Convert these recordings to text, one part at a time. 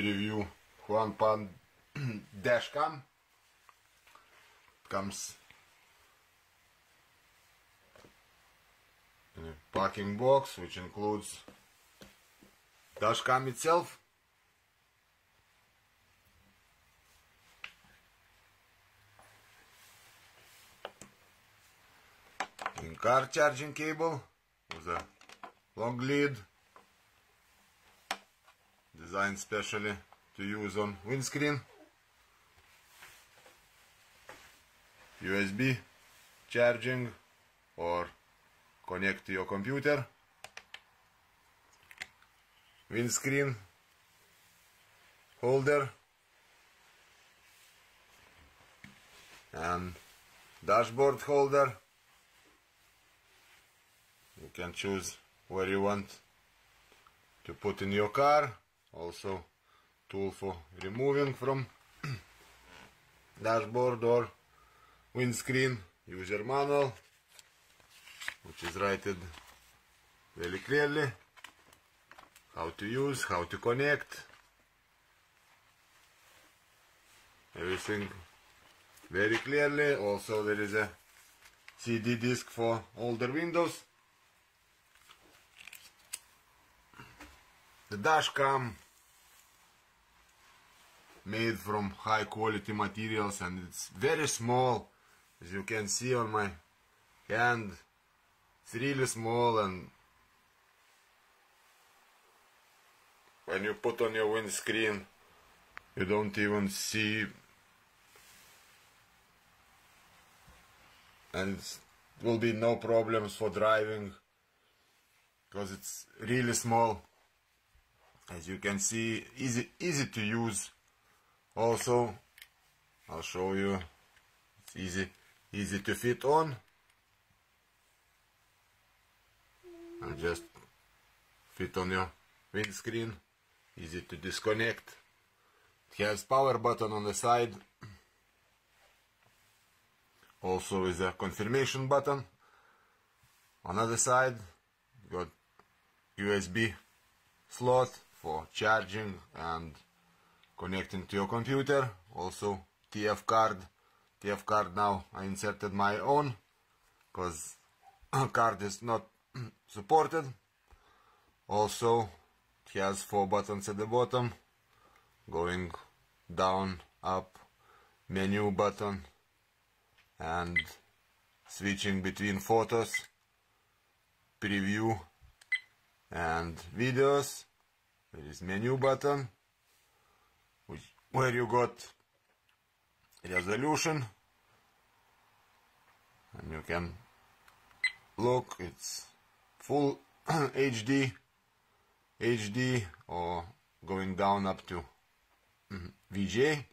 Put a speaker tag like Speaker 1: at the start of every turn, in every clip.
Speaker 1: review Huanpan dashcam. Comes in a packing box which includes dashcam itself. In car charging cable with a long lead designed specially to use on windscreen. USB charging or connect to your computer. Windscreen holder. And dashboard holder. You can choose where you want to put in your car also tool for removing from dashboard or windscreen. User manual which is written very clearly. How to use how to connect. Everything very clearly. Also there is a CD disc for older windows. The dash cam made from high quality materials and it's very small as you can see on my hand. It's really small and when you put on your windscreen you don't even see. And it will be no problems for driving because it's really small. As you can see easy easy to use also I'll show you. It's easy easy to fit on. And just fit on your windscreen. Easy to disconnect. It has power button on the side. Also is a confirmation button on other side. Got USB slot for charging and connecting to your computer. Also TF card. TF card now I inserted my own because card is not supported. Also it has four buttons at the bottom. Going down up menu button and switching between photos preview and videos. There is menu button where you got resolution. And you can look it's full HD HD or going down up to mm, VGA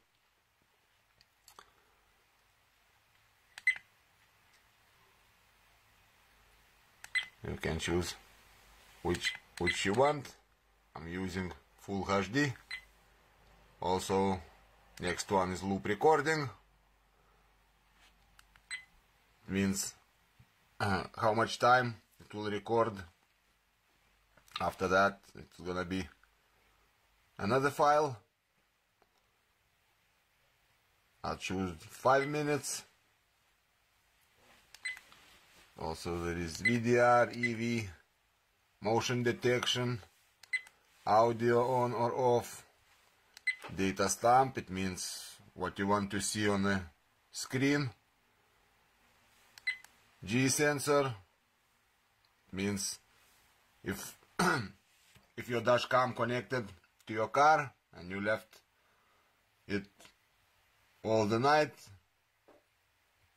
Speaker 1: you can choose which which you want. I'm using full HD also next one is loop recording. Means uh, how much time it will record. After that it's gonna be another file. I'll choose 5 minutes. Also there is VDR, EV, motion detection, audio on or off, data stamp, it means what you want to see on the screen, G sensor, means if if your dash cam connected to your car and you left it all the night,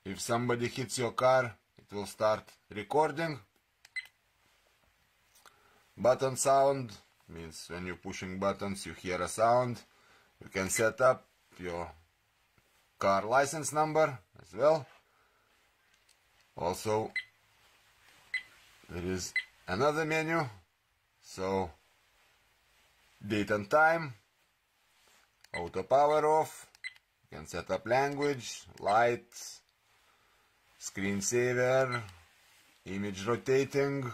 Speaker 1: if somebody hits your car it will start recording. Button sound means when you're pushing buttons you hear a sound you can set up your car license number as well. Also there is another menu. So date and time auto power off. You can set up language lights screensaver, image rotating,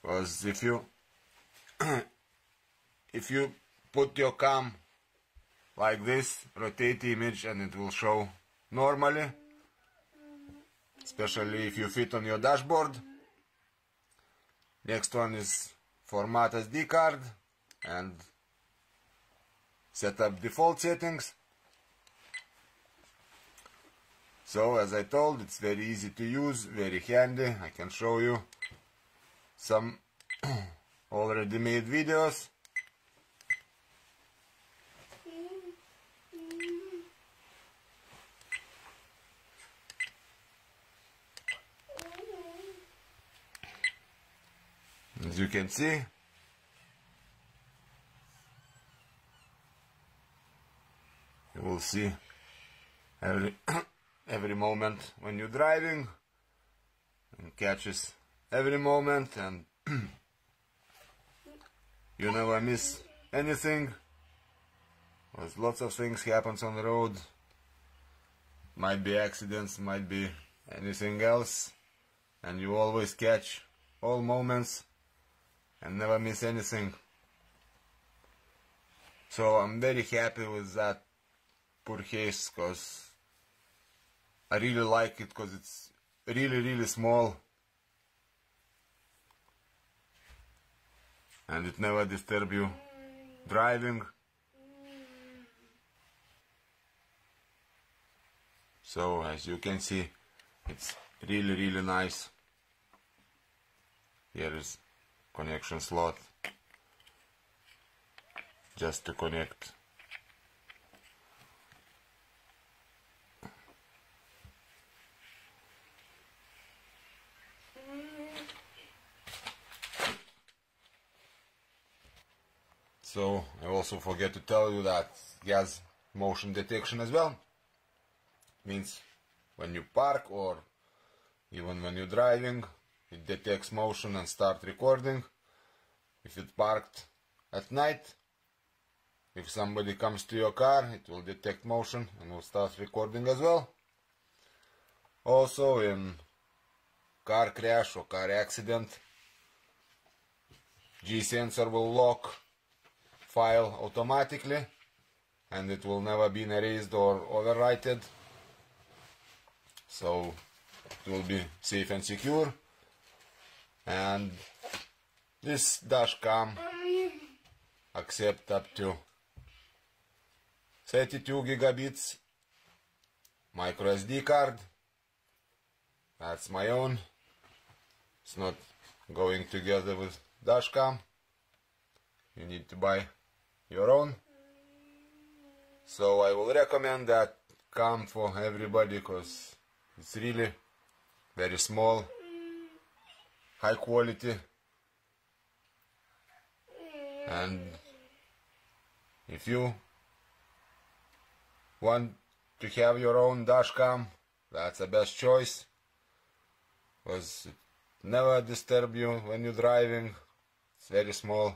Speaker 1: because if you if you put your cam like this, rotate the image and it will show normally, especially if you fit on your dashboard. Next one is format SD card and set up default settings. So as I told, it's very easy to use, very handy. I can show you some already made videos. As you can see, you will see every every moment when you're driving and catches every moment and you never miss anything. There's lots of things happens on the road. Might be accidents might be anything else. And you always catch all moments and never miss anything. So I'm very happy with that purchase because I really like it because it's really really small. And it never disturb you. Driving. So as you can see it's really really nice. Here is connection slot just to connect So I also forget to tell you that gas motion detection as well. Means when you park or even when you're driving, it detects motion and start recording. If it parked at night, if somebody comes to your car, it will detect motion and will start recording as well. Also in car crash or car accident, G-sensor will lock file automatically and it will never be erased or overwritten so it will be safe and secure and this dash cam accept up to 32 gigabits micro SD card. That's my own. It's not going together with dash cam. You need to buy your own. So I will recommend that cam for everybody because it's really very small high quality. Mm. And if you want to have your own dash cam that's the best choice. Because it never disturb you when you're driving. It's very small